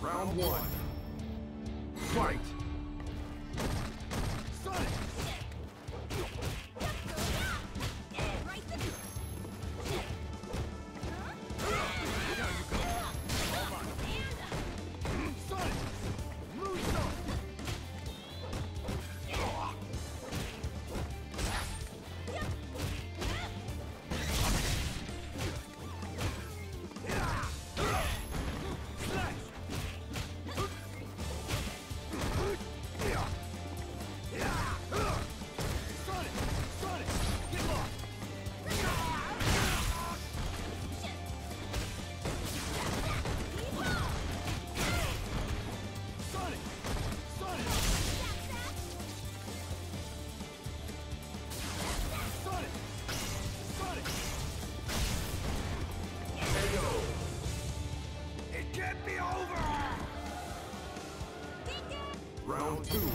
Round one. Fight! It can't be over! Round two.